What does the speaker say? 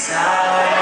side.